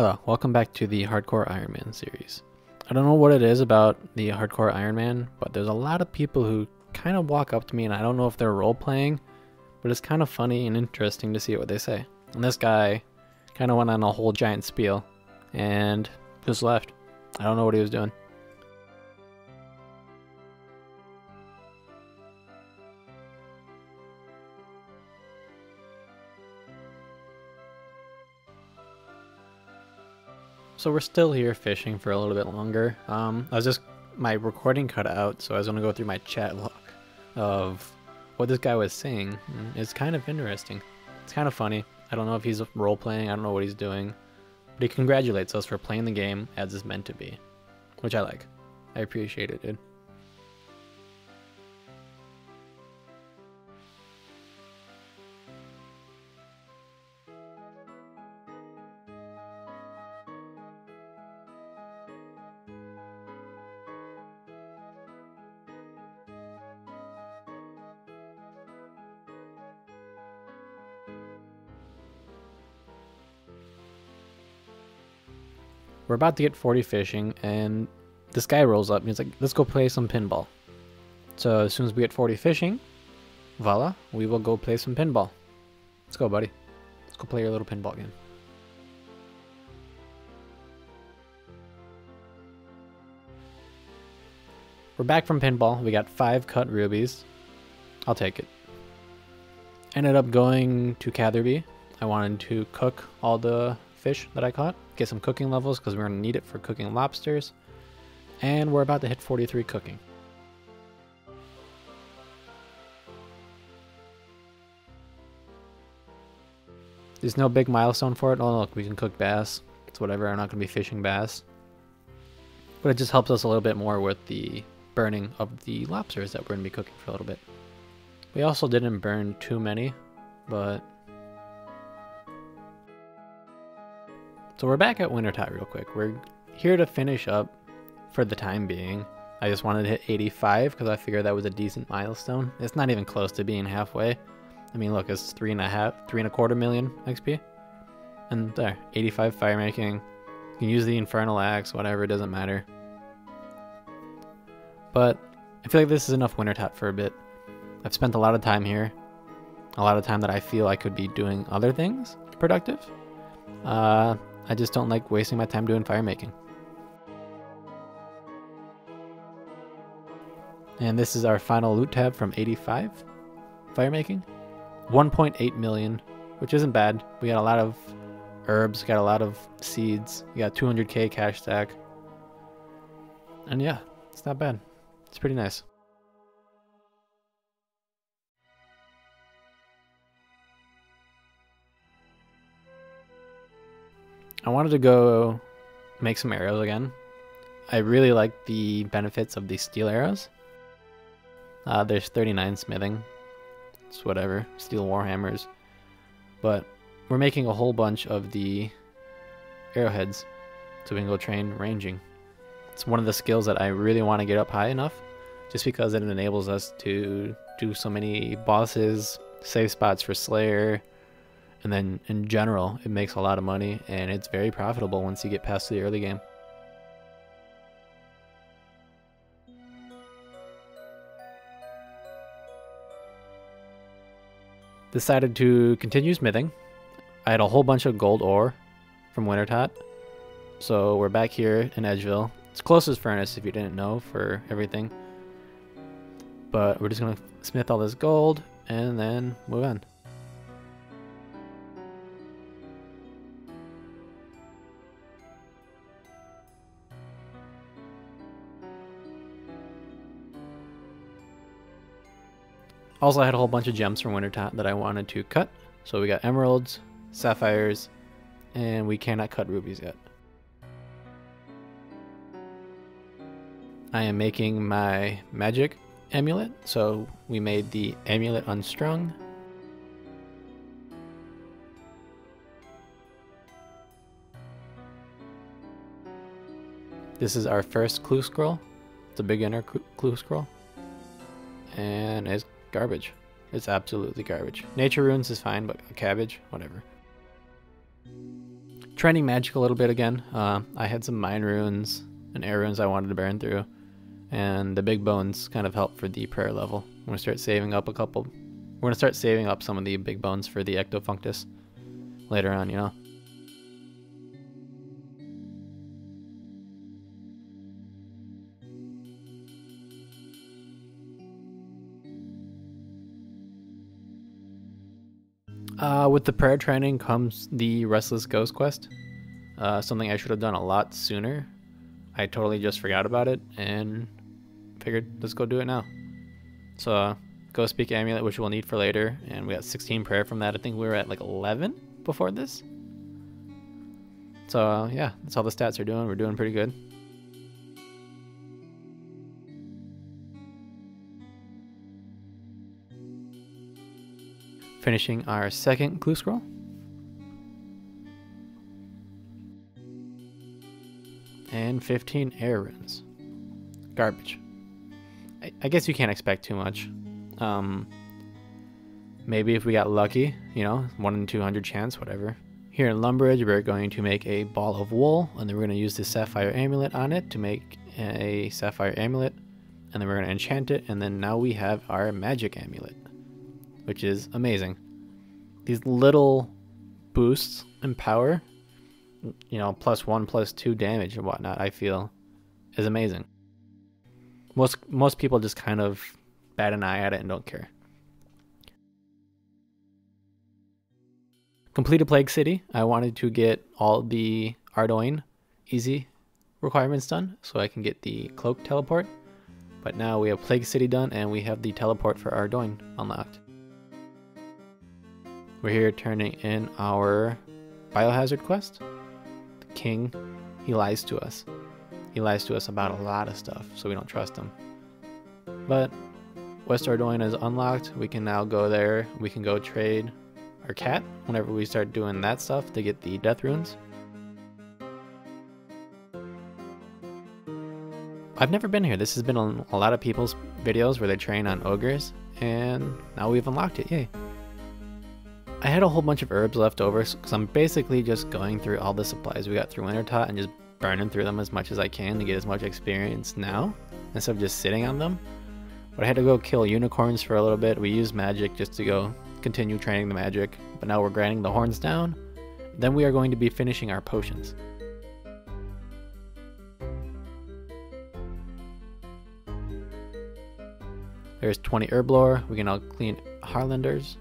Hello, welcome back to the Hardcore Iron Man series. I don't know what it is about the Hardcore Iron Man, but there's a lot of people who kind of walk up to me and I don't know if they're role playing, but it's kind of funny and interesting to see what they say. And this guy kind of went on a whole giant spiel and just left. I don't know what he was doing. So we're still here fishing for a little bit longer. Um, I was just my recording cut out, so I was gonna go through my chat log of what this guy was saying. It's kind of interesting. It's kind of funny. I don't know if he's role playing. I don't know what he's doing, but he congratulates us for playing the game as it's meant to be, which I like. I appreciate it, dude. We're about to get 40 fishing, and this guy rolls up and he's like, let's go play some pinball. So as soon as we get 40 fishing, voila, we will go play some pinball. Let's go, buddy. Let's go play your little pinball game. We're back from pinball. We got five cut rubies. I'll take it. Ended up going to Catherby. I wanted to cook all the fish that I caught. Get some cooking levels because we're going to need it for cooking lobsters. And we're about to hit 43 cooking. There's no big milestone for it. Oh, look, we can cook bass. It's whatever. I'm not going to be fishing bass. But it just helps us a little bit more with the burning of the lobsters that we're going to be cooking for a little bit. We also didn't burn too many, but So we're back at Wintertodt real quick. We're here to finish up for the time being. I just wanted to hit 85 because I figured that was a decent milestone. It's not even close to being halfway. I mean, look, it's three and a half, three and a quarter million XP. And there, 85 fire making. You can use the Infernal Axe, whatever, it doesn't matter. But I feel like this is enough Wintertodt for a bit. I've spent a lot of time here. A lot of time that I feel I could be doing other things productive. Uh, I just don't like wasting my time doing fire making. And this is our final loot tab from 85 fire making. 1.8 million, which isn't bad. We got a lot of herbs, got a lot of seeds. We got 200k cash stack. And yeah, it's not bad. It's pretty nice. I wanted to go make some arrows again. I really like the benefits of the steel arrows. Uh, there's 39 smithing. It's whatever. Steel warhammers. But we're making a whole bunch of the arrowheads so we can go train ranging. It's one of the skills that I really want to get up high enough just because it enables us to do so many bosses, save spots for Slayer, and then in general, it makes a lot of money and it's very profitable once you get past the early game. Decided to continue smithing. I had a whole bunch of gold ore from Wintertodt. So we're back here in Edgeville. It's closest furnace if you didn't know for everything. But we're just going to smith all this gold and then move on. Also, I had a whole bunch of gems from Wintertodt that I wanted to cut. So we got emeralds, sapphires, and we cannot cut rubies yet. I am making my magic amulet. So we made the amulet unstrung. This is our first clue scroll. It's a beginner clue scroll. And it's Garbage. It's absolutely garbage. Nature Runes is fine, but cabbage, whatever. trending magic a little bit again. Uh, I had some mind runes and air runes I wanted to burn through, and the big bones kind of help for the prayer level. I'm gonna start saving up a couple. We're gonna start saving up some of the big bones for the ectofuntus later on, you know. Uh, with the prayer training comes the Restless Ghost quest. Uh, something I should have done a lot sooner. I totally just forgot about it and figured let's go do it now. So, uh, Ghost Speak Amulet, which we'll need for later, and we got 16 prayer from that. I think we were at like 11 before this. So, uh, yeah, that's all the stats are doing. We're doing pretty good. Finishing our second clue scroll. And 15 air runes. Garbage. I, I guess you can't expect too much. Um, maybe if we got lucky, you know, 1 in 200 chance, whatever. Here in Lumbridge, we're going to make a ball of wool, and then we're going to use the sapphire amulet on it to make a sapphire amulet, and then we're going to enchant it, and then now we have our magic amulet which is amazing. These little boosts in power, you know, plus one, plus two damage and whatnot, I feel is amazing. Most most people just kind of bat an eye at it and don't care. Completed Plague City. I wanted to get all the Ardougne easy requirements done so I can get the cloak teleport. But now we have Plague City done and we have the teleport for Ardougne unlocked. We're here turning in our biohazard quest. The king, he lies to us. He lies to us about a lot of stuff, so we don't trust him. But West Ardougne is unlocked. We can now go there. We can go trade our cat whenever we start doing that stuff to get the death runes. I've never been here. This has been on a lot of people's videos where they train on ogres, and now we've unlocked it. Yay. I had a whole bunch of herbs left over because I'm basically just going through all the supplies we got through Wintertodt and just burning through them as much as I can to get as much experience now instead of just sitting on them. But I had to go kill unicorns for a little bit. We used magic just to go continue training the magic, but now we're grinding the horns down. Then we are going to be finishing our potions. There's 20 herblore. We can all clean Harralanders.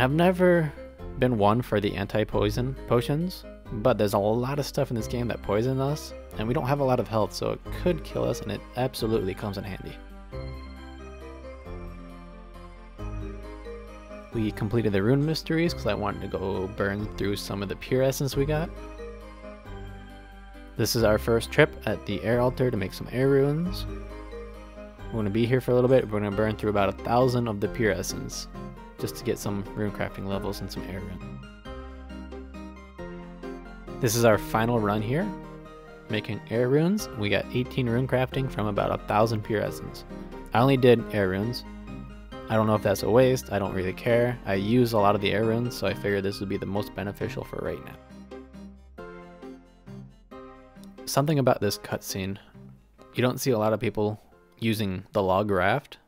I've never been one for the anti-poison potions, but there's a lot of stuff in this game that poisons us, and we don't have a lot of health, so it could kill us, and it absolutely comes in handy. We completed the rune mysteries because I wanted to go burn through some of the pure essence we got. This is our first trip at the air altar to make some air runes. We're going to be here for a little bit. We're going to burn through about a thousand of the pure essence just to get some rune crafting levels and some air rune. This is our final run here, making air runes. We got 18 rune crafting from about a thousand pure essence. I only did air runes. I don't know if that's a waste, I don't really care. I use a lot of the air runes, so I figured this would be the most beneficial for right now. Something about this cutscene, you don't see a lot of people using the log raft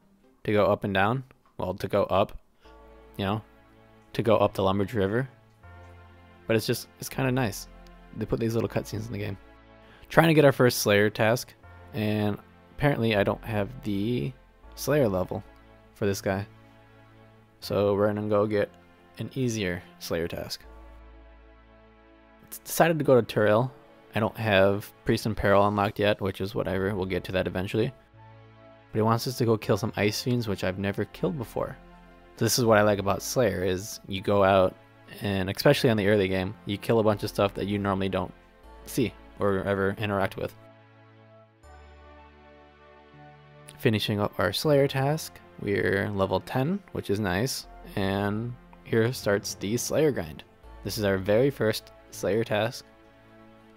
to go up and down. Well, to go up you know, to go up the Lumbridge River. But it's just, it's kind of nice. They put these little cutscenes in the game. Trying to get our first Slayer task, and apparently I don't have the Slayer level for this guy. So we're gonna go get an easier Slayer task. Decided to go to Turael. I don't have Priest in Peril unlocked yet, which is whatever, we'll get to that eventually. But he wants us to go kill some Ice Fiends, which I've never killed before this is what I like about Slayer is you go out and especially on the early game, you kill a bunch of stuff that you normally don't see or ever interact with. Finishing up our Slayer task, we're level 10, which is nice, and here starts the Slayer grind. This is our very first Slayer task,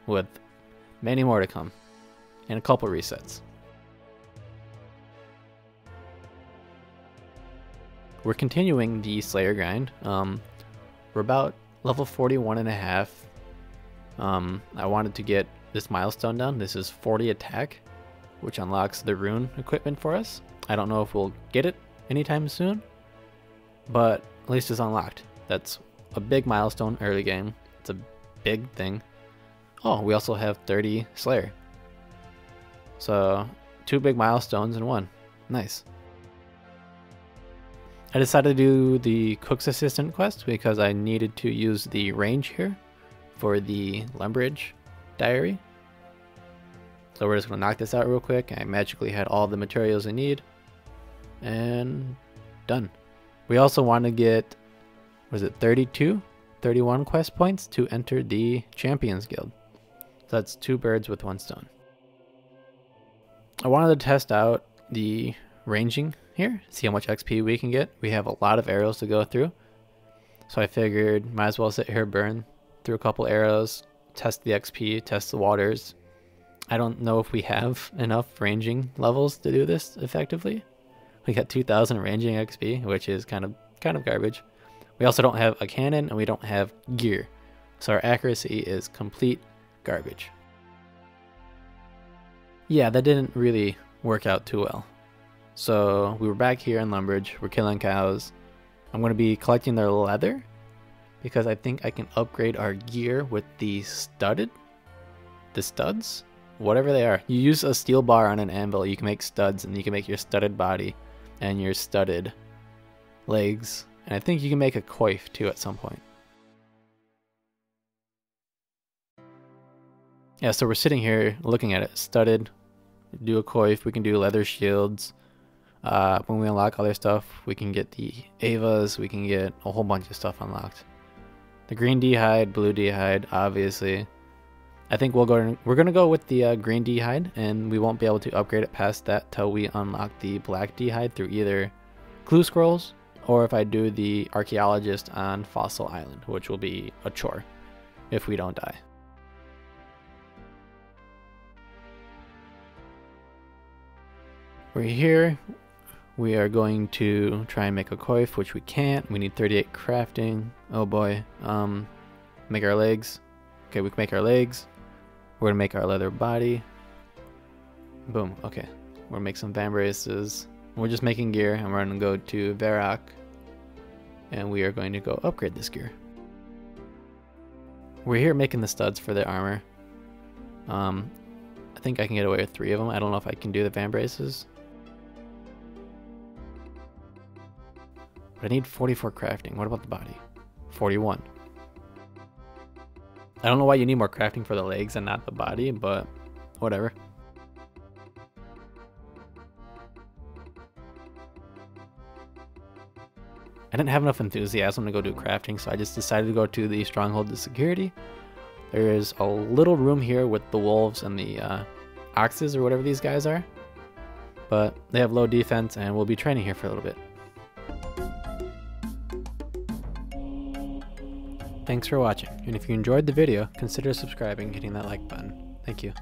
with many more to come, and a couple resets. We're continuing the Slayer grind. Um, We're about level 41 and a half. Um, I wanted to get this milestone done. This is 40 attack, which unlocks the rune equipment for us. I don't know if we'll get it anytime soon, but at least it's unlocked. That's a big milestone early game. It's a big thing. Oh, we also have 30 Slayer. So, two big milestones in one. Nice. I decided to do the cook's assistant quest because I needed to use the range here for the Lumbridge diary. So we're just going to knock this out real quick. I magically had all the materials I need. And done. We also want to get, was it 32? 31 quest points to enter the Champions Guild. So that's two birds with one stone. I wanted to test out the ranging here, see how much XP we can get. We have a lot of arrows to go through. So I figured might as well sit here, burn through a couple arrows, test the XP, test the waters. I don't know if we have enough ranging levels to do this effectively. We got 2000 ranging XP, which is kind of kind of garbage. We also don't have a cannon and we don't have gear. So our accuracy is complete garbage. Yeah, that didn't really work out too well. So we were back here in Lumbridge. We're killing cows. I'm going to be collecting their leather because I think I can upgrade our gear with the studded, the studs, whatever they are. You use a steel bar on an anvil, you can make studs and you can make your studded body and your studded legs. And I think you can make a coif too at some point. Yeah, so we're sitting here looking at it. Studded, do a coif, we can do leather shields. Uh, when we unlock other stuff, we can get the Avas, we can get a whole bunch of stuff unlocked. The green d'hide, blue d'hide, obviously. I think we'll go. We're gonna go with the uh, green d'hide, and we won't be able to upgrade it past that till we unlock the black d'hide through either clue scrolls or if I do the archaeologist on Fossil Island, which will be a chore if we don't die. We're here. We are going to try and make a coif, which we can't. We need 38 crafting. Oh boy. Um, make our legs. Okay, we can make our legs. We're gonna make our leather body. Boom. Okay. We're gonna make some vambraces. We're just making gear, and we're gonna go to Varrock, and we are going to go upgrade this gear. We're here making the studs for the armor. Um, I think I can get away with three of them. I don't know if I can do the vambraces. But I need 44 crafting. What about the body? 41. I don't know why you need more crafting for the legs and not the body, but whatever. I didn't have enough enthusiasm to go do crafting, so I just decided to go to the Stronghold of Security. There is a little room here with the wolves and the uh, oxes or whatever these guys are. But they have low defense and we'll be training here for a little bit. Thanks for watching, and if you enjoyed the video, consider subscribing and hitting that like button. Thank you.